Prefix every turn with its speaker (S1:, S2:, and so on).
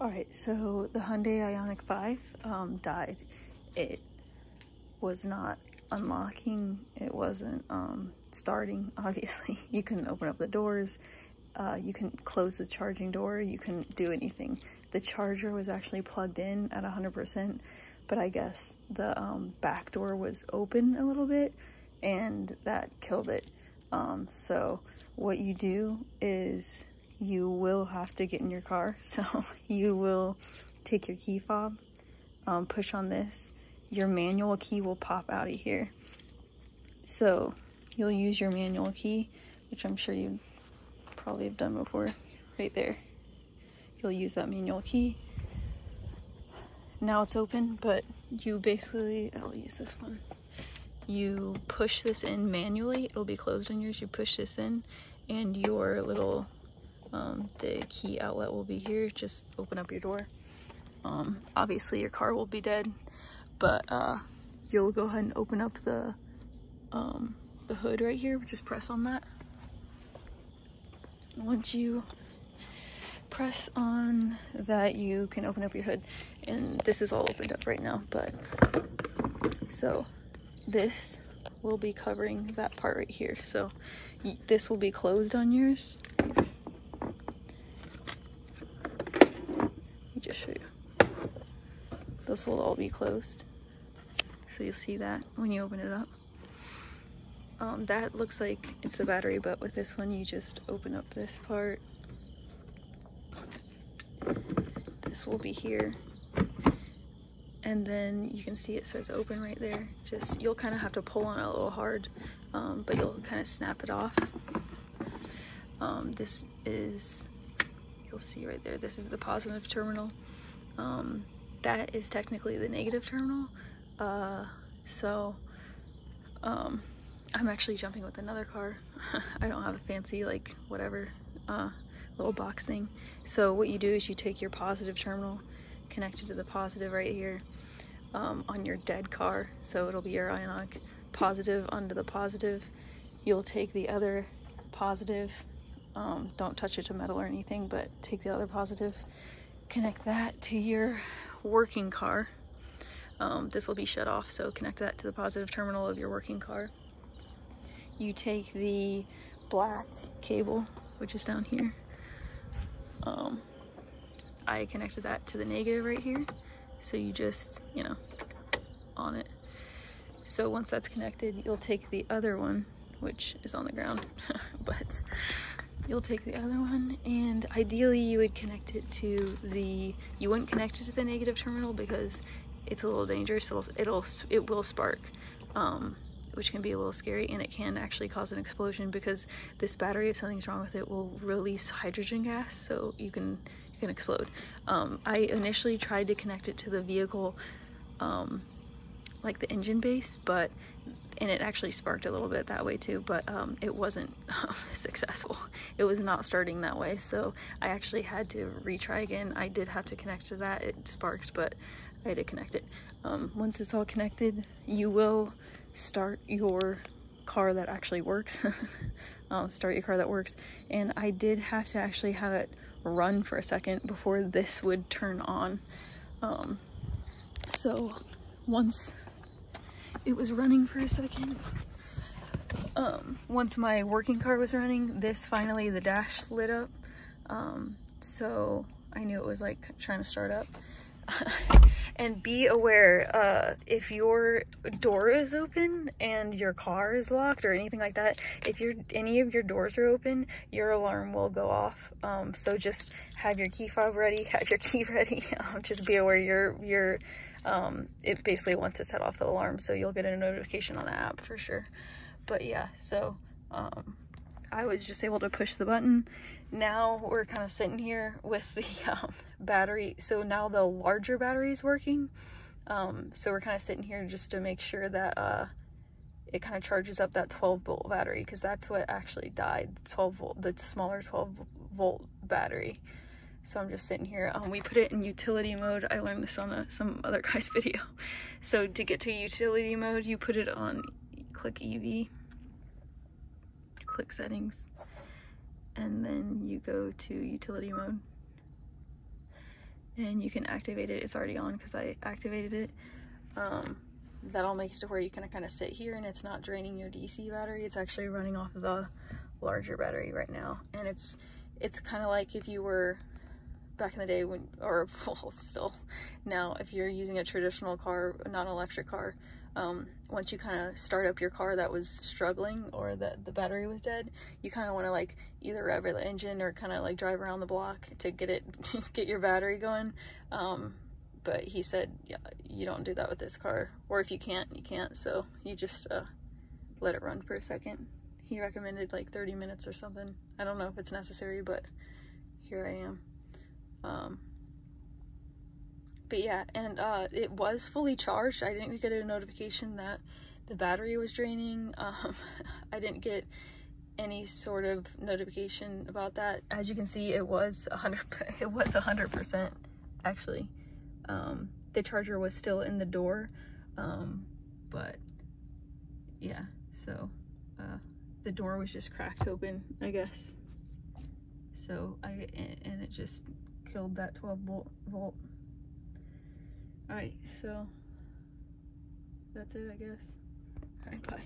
S1: All right, so the Hyundai Ioniq 5 um, died. It was not unlocking. It wasn't um, starting, obviously. You couldn't open up the doors. Uh, you can close the charging door. You couldn't do anything. The charger was actually plugged in at 100%, but I guess the um, back door was open a little bit and that killed it. Um, so what you do is you will have to get in your car. So you will take your key fob, um, push on this, your manual key will pop out of here. So you'll use your manual key, which I'm sure you probably have done before, right there. You'll use that manual key. Now it's open, but you basically, I'll use this one. You push this in manually, it'll be closed on yours. You push this in, and your little, um, the key outlet will be here. Just open up your door. Um, obviously, your car will be dead but uh, you'll go ahead and open up the um, the hood right here, just press on that. Once you press on that, you can open up your hood. And this is all opened up right now, but so this will be covering that part right here. So this will be closed on yours. Let me just show you. This will all be closed. So you'll see that when you open it up. Um, that looks like it's the battery, but with this one, you just open up this part. This will be here. And then you can see it says open right there. Just, you'll kind of have to pull on it a little hard, um, but you'll kind of snap it off. Um, this is, you'll see right there, this is the positive terminal. Um, that is technically the negative terminal. Uh, so, um, I'm actually jumping with another car. I don't have a fancy, like, whatever, uh, little box thing. So what you do is you take your positive terminal, connected to the positive right here, um, on your dead car. So it'll be your Ioniq positive onto the positive. You'll take the other positive, um, don't touch it to metal or anything, but take the other positive, connect that to your working car. Um, this will be shut off, so connect that to the positive terminal of your working car. You take the black cable, which is down here. Um, I connected that to the negative right here. So you just, you know, on it. So once that's connected, you'll take the other one, which is on the ground, but you'll take the other one and ideally you would connect it to the, you wouldn't connect it to the negative terminal because it's a little dangerous. It'll, it'll it will spark, um, which can be a little scary, and it can actually cause an explosion because this battery, if something's wrong with it, will release hydrogen gas, so you can you can explode. Um, I initially tried to connect it to the vehicle, um, like the engine base, but and it actually sparked a little bit that way too, but um, it wasn't successful. It was not starting that way, so I actually had to retry again. I did have to connect to that. It sparked, but I had to connect it. Um, once it's all connected, you will start your car that actually works. um, start your car that works. And I did have to actually have it run for a second before this would turn on. Um, so once it was running for a second, um, once my working car was running, this finally, the dash lit up. Um, so I knew it was like trying to start up. and be aware uh, if your door is open and your car is locked or anything like that if your any of your doors are open your alarm will go off. Um, so just have your key fob ready have your key ready um, just be aware your your um, it basically wants to set off the alarm so you'll get a notification on the app for sure. But yeah so um, I was just able to push the button now we're kind of sitting here with the um, battery. So now the larger battery is working. Um, so we're kind of sitting here just to make sure that uh, it kind of charges up that 12 volt battery because that's what actually died. 12 volt, the smaller 12 volt battery. So I'm just sitting here. Um, we put it in utility mode. I learned this on a, some other guy's video. So to get to utility mode, you put it on, click EV, click settings and then you go to utility mode and you can activate it. It's already on because I activated it. Um, that'll make it to where you can kind of sit here and it's not draining your DC battery. It's actually running off of the larger battery right now. And it's it's kind of like if you were back in the day when, or well, still now, if you're using a traditional car, not an electric car, um, once you kind of start up your car that was struggling or that the battery was dead, you kind of want to like either rev the engine or kind of like drive around the block to get it, to get your battery going. Um, but he said, yeah, you don't do that with this car. Or if you can't, you can't. So you just uh, let it run for a second. He recommended like 30 minutes or something. I don't know if it's necessary, but here I am. Um, but yeah, and uh, it was fully charged. I didn't get a notification that the battery was draining. Um, I didn't get any sort of notification about that. As you can see, it was 100. It was 100 percent actually. Um, the charger was still in the door, um, but yeah. So uh, the door was just cracked open, I guess. So I and it just killed that 12 volt. volt. Alright, so that's it, I guess. Alright, bye.